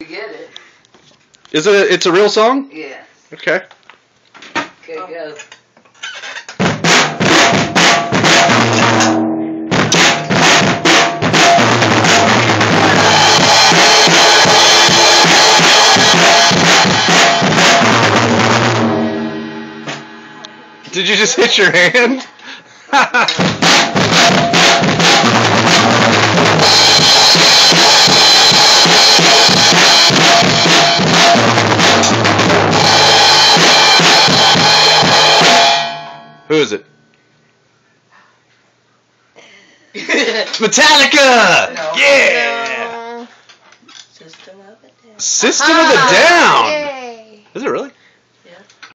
Get it. Is it? A, it's a real song? Yeah. Okay. Okay, Oh. go. Did you just hit your hand? Who is it? It's Metallica! No. Yeah! System of a Down. System of a ah, Down! Is it really?